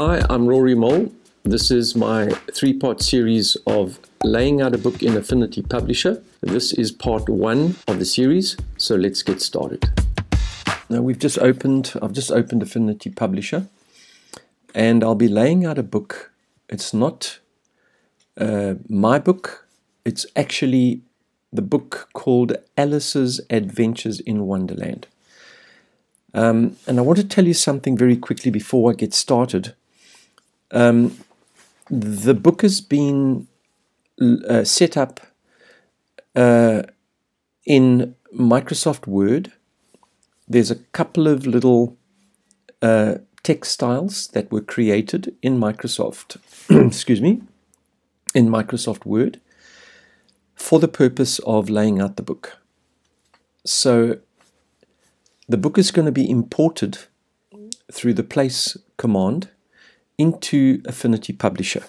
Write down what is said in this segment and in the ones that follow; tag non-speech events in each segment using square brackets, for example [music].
Hi, I'm Rory Mole. This is my three part series of laying out a book in Affinity Publisher. This is part one of the series, so let's get started. Now, we've just opened, I've just opened Affinity Publisher, and I'll be laying out a book. It's not uh, my book, it's actually the book called Alice's Adventures in Wonderland. Um, and I want to tell you something very quickly before I get started. Um, the book has been uh, set up uh, in Microsoft Word. There's a couple of little uh, text styles that were created in Microsoft, [clears throat] excuse me, in Microsoft Word for the purpose of laying out the book. So the book is going to be imported through the place command into Affinity Publisher.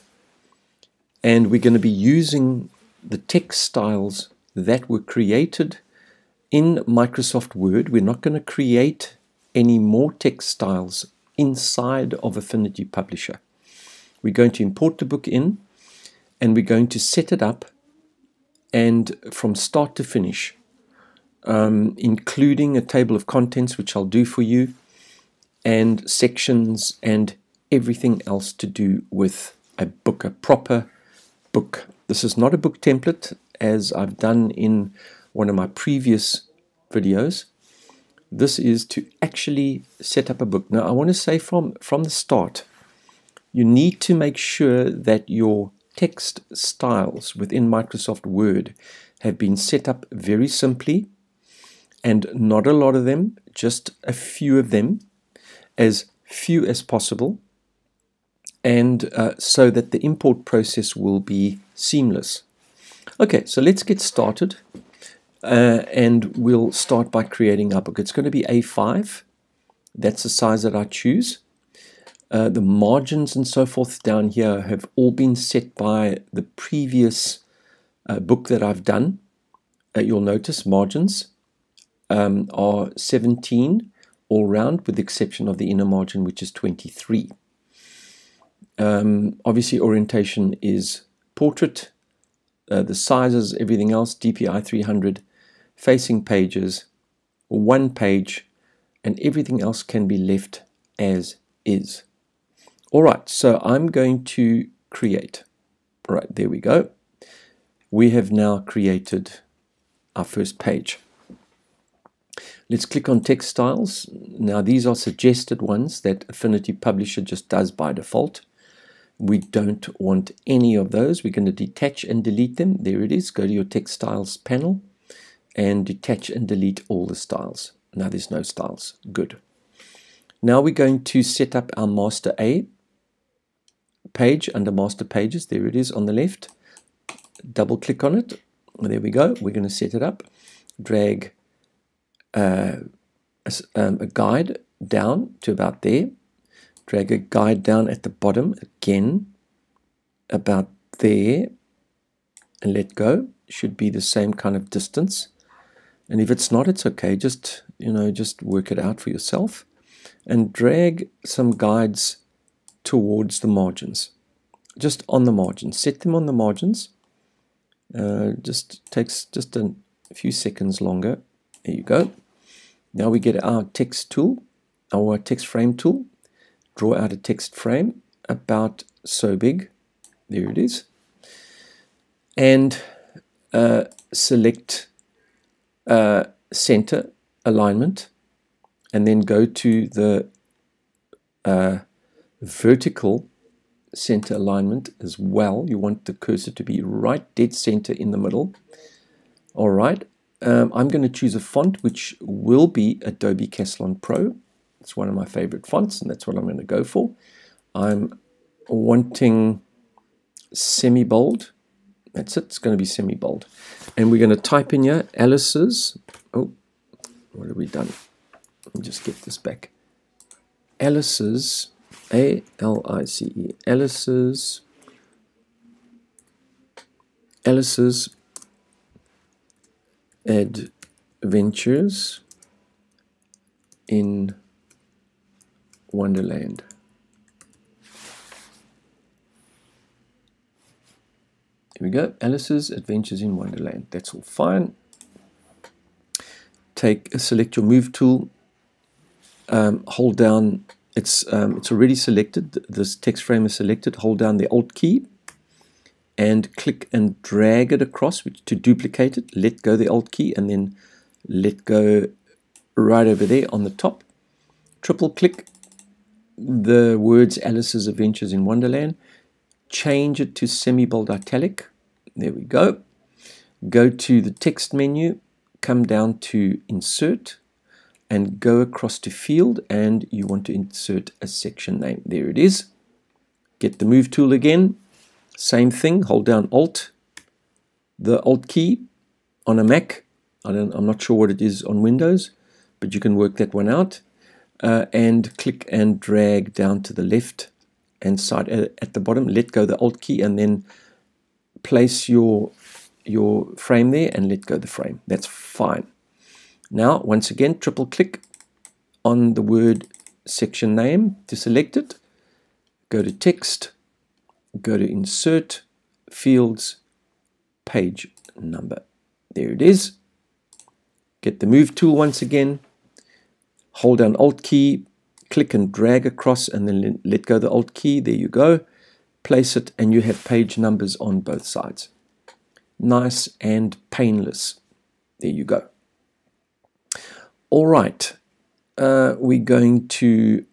And we're going to be using the text styles that were created in Microsoft Word. We're not going to create any more text styles inside of Affinity Publisher. We're going to import the book in and we're going to set it up and from start to finish, um, including a table of contents, which I'll do for you, and sections and everything else to do with a book, a proper book. This is not a book template as I've done in one of my previous videos. This is to actually set up a book. Now I want to say from, from the start, you need to make sure that your text styles within Microsoft Word have been set up very simply and not a lot of them, just a few of them, as few as possible, and uh, so that the import process will be seamless. Okay, so let's get started. Uh, and we'll start by creating our book. It's going to be A5. That's the size that I choose. Uh, the margins and so forth down here have all been set by the previous uh, book that I've done. Uh, you'll notice margins um, are 17 all round with the exception of the inner margin which is 23. Um, obviously orientation is portrait, uh, the sizes, everything else, DPI 300, facing pages, one page, and everything else can be left as is. All right, so I'm going to create. All right, there we go. We have now created our first page. Let's click on text styles. Now these are suggested ones that Affinity Publisher just does by default. We don't want any of those. We're going to detach and delete them. There it is. Go to your text styles panel and detach and delete all the styles. Now there's no styles. Good. Now we're going to set up our master A page under master pages. There it is on the left. Double click on it. There we go. We're going to set it up. Drag uh, a, um, a guide down to about there. Drag a guide down at the bottom again about there and let go. Should be the same kind of distance. And if it's not, it's okay. Just, you know, just work it out for yourself. And drag some guides towards the margins, just on the margins. Set them on the margins. Uh, just takes just a few seconds longer. There you go. Now we get our text tool, our text frame tool. Draw out a text frame about so big. There it is. And uh, select uh, center alignment and then go to the uh, vertical center alignment as well. You want the cursor to be right dead center in the middle. All right, um, I'm going to choose a font which will be Adobe Caslon Pro. It's one of my favorite fonts and that's what I'm going to go for. I'm wanting semi-bold. That's it, it's going to be semi-bold. And we're going to type in here Alice's, oh, what have we done? Let me just get this back. Alice's a L I C E. Alice's Alice's Adventures in Wonderland. Here we go, Alice's Adventures in Wonderland. That's all fine. Take, select your move tool, um, hold down, it's, um, it's already selected, this text frame is selected, hold down the Alt key and click and drag it across which, to duplicate it, let go the Alt key and then let go right over there on the top. Triple click the words Alice's Adventures in Wonderland. Change it to semi-bold italic. There we go. Go to the text menu, come down to Insert, and go across to Field, and you want to insert a section name. There it is. Get the Move tool again, same thing, hold down Alt, the Alt key on a Mac. I I'm not sure what it is on Windows, but you can work that one out. Uh, and click and drag down to the left and side uh, at the bottom. Let go the Alt key and then place your your frame there and let go the frame. That's fine. Now, once again, triple click on the word section name to select it. Go to text, go to insert fields page number there it is get the move tool once again hold down alt key click and drag across and then let go the alt key. There you go. Place it and you have page numbers on both sides. Nice and painless. There you go. All right. Uh, we're going to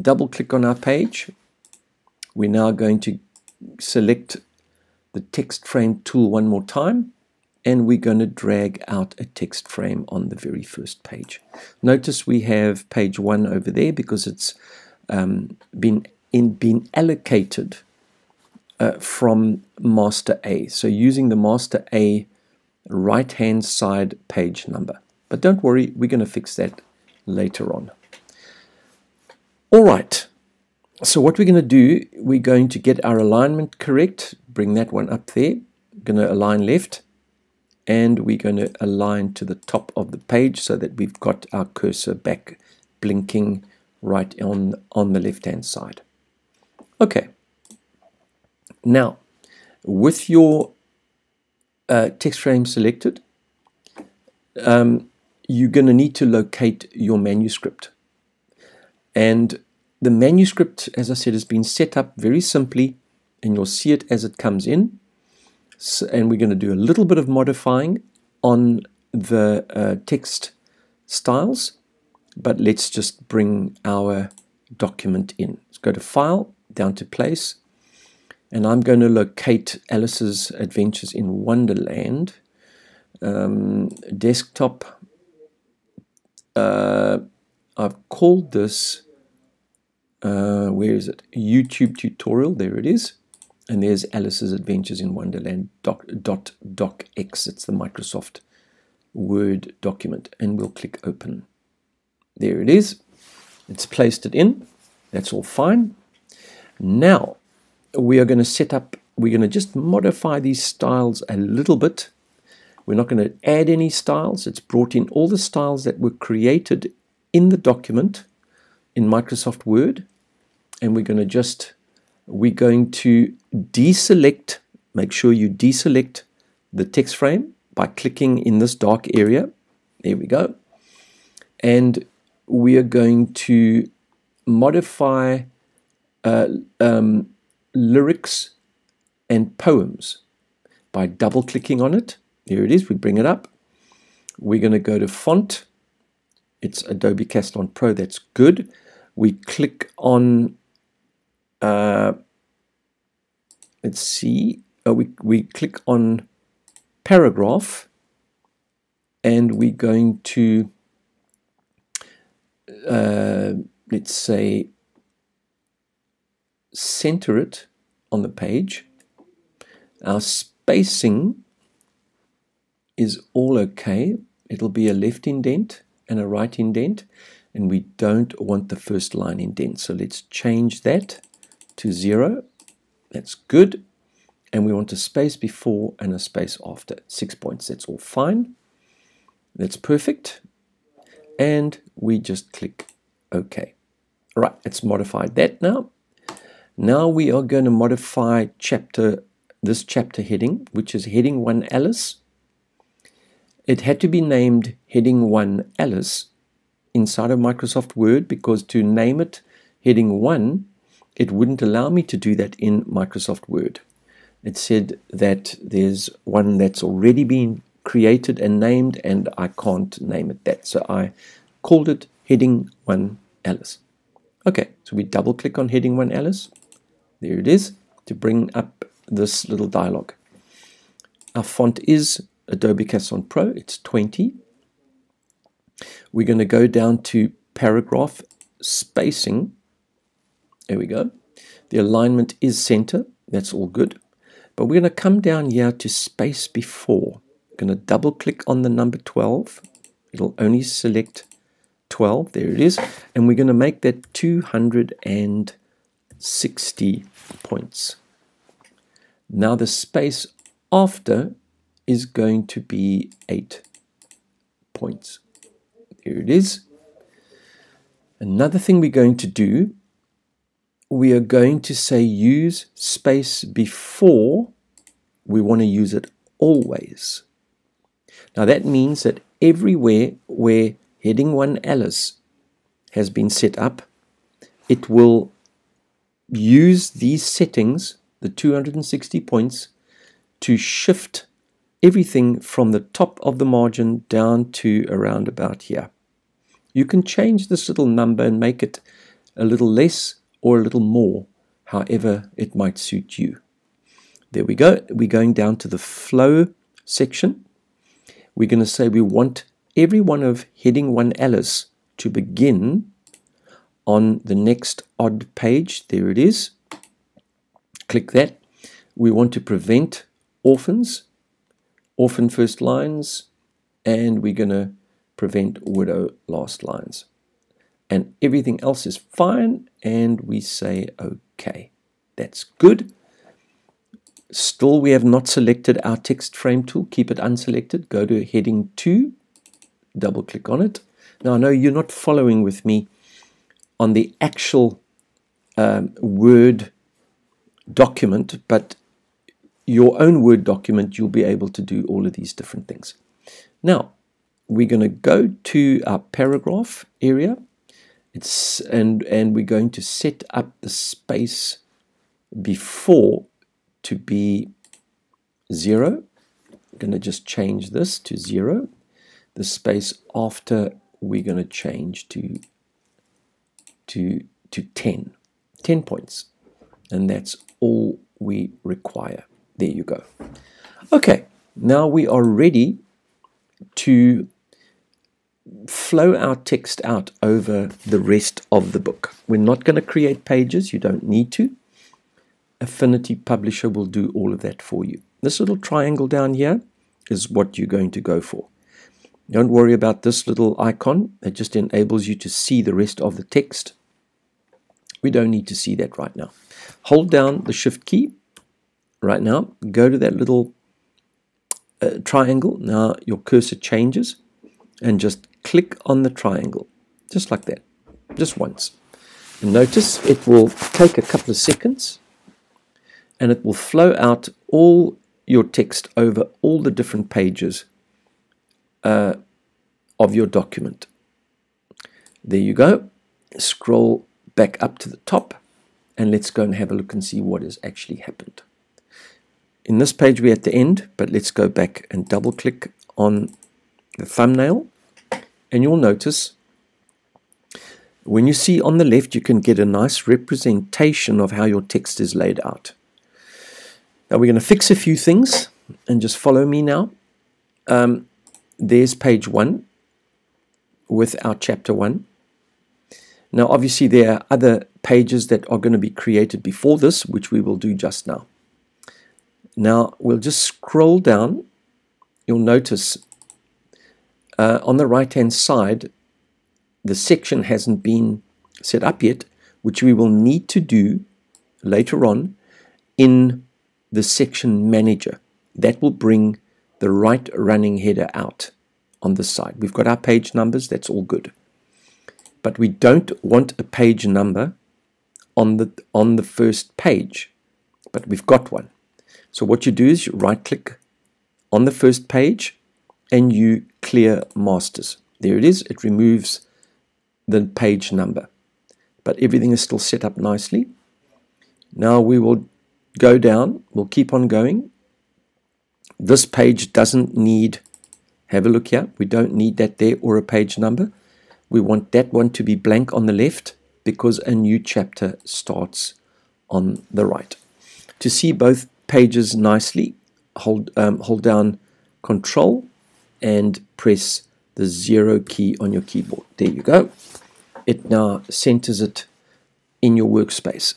double click on our page. We're now going to select the text frame tool one more time and we're going to drag out a text frame on the very first page. Notice we have page one over there because it's um, been in, been allocated uh, from master A. So using the master A right hand side page number. But don't worry, we're going to fix that later on. All right, so what we're going to do, we're going to get our alignment correct, bring that one up there, going to align left, and we're going to align to the top of the page so that we've got our cursor back blinking right on, on the left-hand side. Okay, now with your uh, text frame selected, um, you're going to need to locate your manuscript. And the manuscript, as I said, has been set up very simply, and you'll see it as it comes in. So, and we're going to do a little bit of modifying on the uh, text styles, but let's just bring our document in. Let's go to File, down to Place, and I'm going to locate Alice's Adventures in Wonderland. Um, desktop, uh, I've called this uh, where is it? YouTube tutorial. There it is. And there's Alice's Adventures in Wonderland doc, dot docx. It's the Microsoft Word document. And we'll click open. There it is. It's placed it in. That's all fine. Now we are going to set up, we're going to just modify these styles a little bit. We're not going to add any styles. It's brought in all the styles that were created in the document in Microsoft Word and we're going to just we're going to deselect make sure you deselect the text frame by clicking in this dark area. There we go. And we are going to modify uh, um, lyrics and poems by double clicking on it. Here it is. We bring it up. We're going to go to font. It's Adobe Caslon Pro. That's good. We click on, uh, let's see, uh, we, we click on paragraph and we're going to, uh, let's say, center it on the page. Our spacing is all okay. It'll be a left indent and a right indent and we don't want the first line indent. So let's change that to zero. That's good. And we want a space before and a space after. Six points, that's all fine. That's perfect. And we just click OK. All right, let's modify that now. Now we are going to modify chapter this chapter heading, which is heading 1 Alice. It had to be named heading 1 Alice inside of Microsoft Word because to name it heading 1, it wouldn't allow me to do that in Microsoft Word. It said that there's one that's already been created and named, and I can't name it that. So I called it heading 1 Alice. Okay, so we double click on heading 1 Alice. There it is to bring up this little dialog. Our font is Adobe Caslon Pro, it's 20. We're going to go down to paragraph spacing. There we go. The alignment is center, that's all good. But we're going to come down here to space before. We're going to double click on the number 12. It'll only select 12, there it is. And we're going to make that 260 points. Now the space after is going to be 8 points. Here it is. Another thing we're going to do, we are going to say use space before we want to use it always. Now that means that everywhere where heading 1 Alice has been set up, it will use these settings the 260 points to shift everything from the top of the margin down to around about here. You can change this little number and make it a little less or a little more, however it might suit you. There we go. We're going down to the flow section. We're going to say we want every one of heading 1 Alice to begin on the next odd page. There it is. Click that. We want to prevent orphans, orphan first lines, and we're going to prevent widow last lines. And everything else is fine, and we say OK. That's good. Still, we have not selected our text frame tool. Keep it unselected. Go to heading 2, double click on it. Now, I know you're not following with me on the actual um, Word document, but your own Word document, you'll be able to do all of these different things. Now, we're going to go to our paragraph area. It's and and we're going to set up the space before to be zero. I'm going to just change this to zero. The space after we're going to change to to to 10 10 points and that's all we require. There you go. Okay, now we are ready to flow our text out over the rest of the book. We're not going to create pages, you don't need to. Affinity Publisher will do all of that for you. This little triangle down here is what you're going to go for. Don't worry about this little icon. It just enables you to see the rest of the text. We don't need to see that right now. Hold down the shift key right now. Go to that little uh, triangle. Now your cursor changes and just click on the triangle. Just like that. Just once. And notice it will take a couple of seconds and it will flow out all your text over all the different pages uh, of your document. There you go. Scroll back up to the top and let's go and have a look and see what has actually happened. In this page we're at the end, but let's go back and double click on the thumbnail and you'll notice when you see on the left you can get a nice representation of how your text is laid out. Now we're going to fix a few things and just follow me now. Um, there's page one with our chapter one. Now obviously there are other pages that are going to be created before this, which we will do just now. Now we'll just scroll down. You'll notice uh, on the right hand side, the section hasn't been set up yet, which we will need to do later on in the section manager. That will bring the right running header out on the side. We've got our page numbers, that's all good. But we don't want a page number on the on the first page, but we've got one. So what you do is you right click on the first page and you clear masters. There it is. It removes the page number. But everything is still set up nicely. Now we will go down. We'll keep on going. This page doesn't need, have a look here. We don't need that there or a page number. We want that one to be blank on the left because a new chapter starts on the right. To see both pages nicely, hold, um, hold down Control and press the zero key on your keyboard. There you go. It now centers it in your workspace.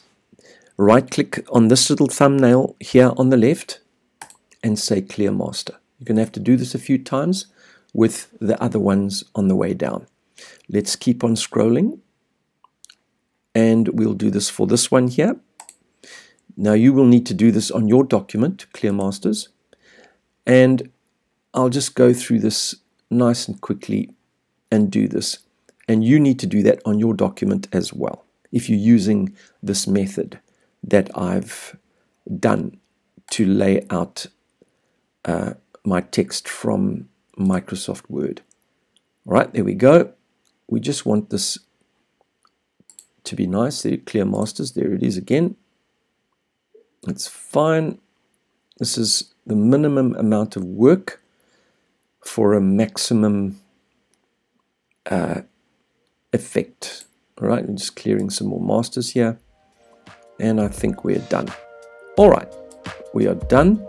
Right click on this little thumbnail here on the left and say clear master. You're going to have to do this a few times with the other ones on the way down. Let's keep on scrolling and we'll do this for this one here. Now you will need to do this on your document, Clear Masters, and I'll just go through this nice and quickly and do this. And you need to do that on your document as well if you're using this method that I've done to lay out uh, my text from Microsoft Word. All right, there we go. We just want this to be nice. Clear masters. There it is again. It's fine. This is the minimum amount of work for a maximum uh, effect. All right, I'm just clearing some more masters here. And I think we're done. All right, we are done.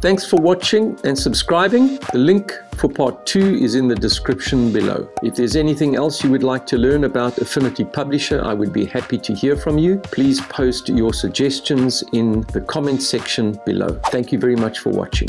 Thanks for watching and subscribing. The link for part two is in the description below. If there's anything else you would like to learn about Affinity Publisher, I would be happy to hear from you. Please post your suggestions in the comment section below. Thank you very much for watching.